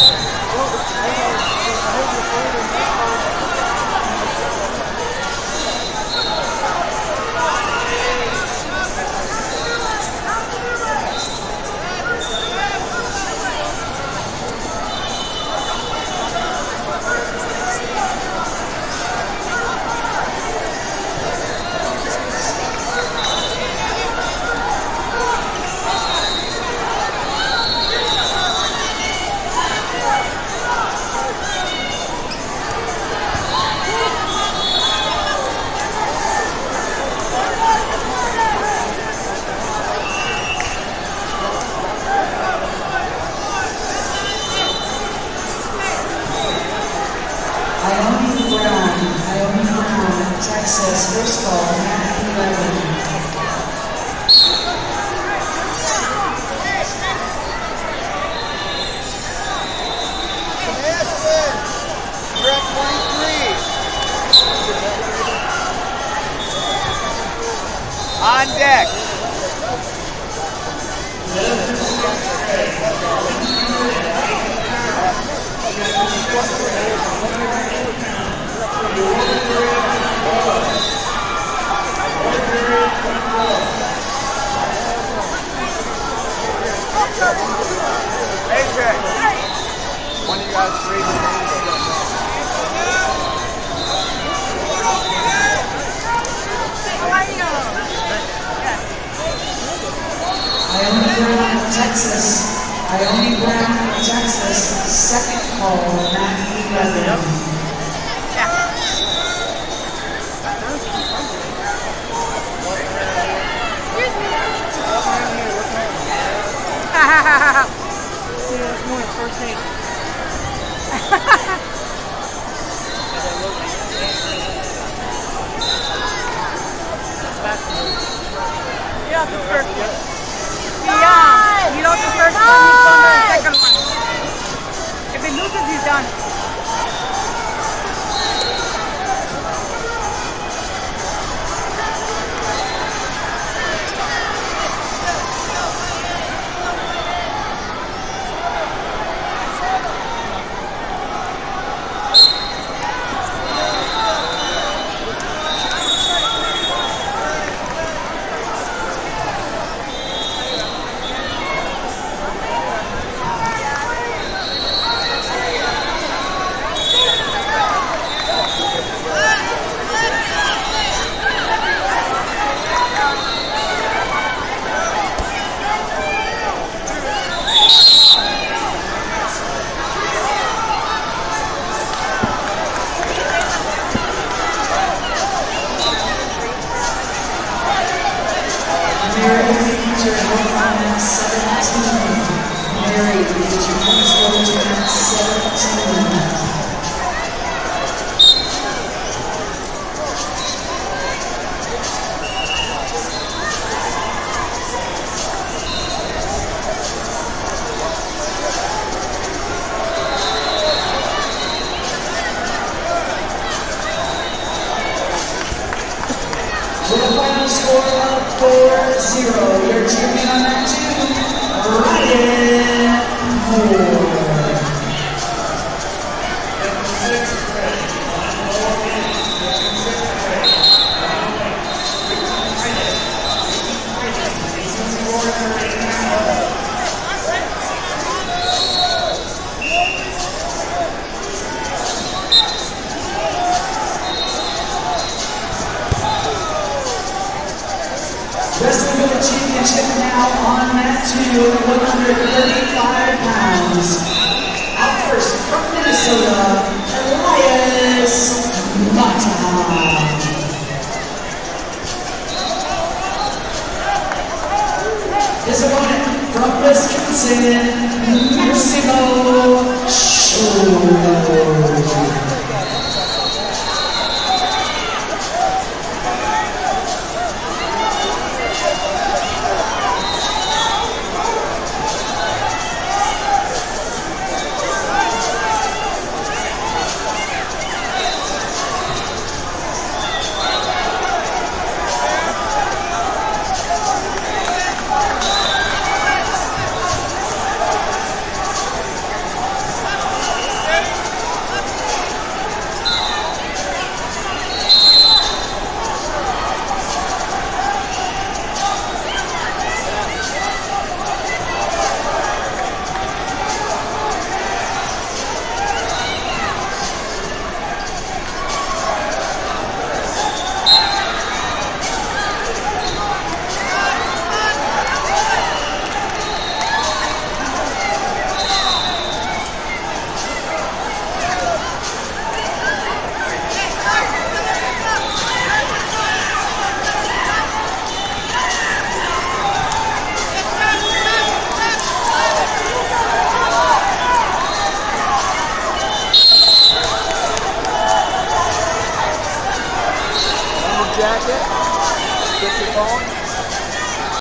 I hope you're holding that Texas, first call, Mat 11. On deck. Ione Brown, Texas. Ione Brown, Texas, second call, Mat 11. See, that's more first aid. Yeah, Mary Major Wilton, 17. Mary Major Wilton, 17. 4-0, your champion on that two, Ryan Moore. Championship now on mat two at 135 pounds. Out first from Minnesota, Elias Mata.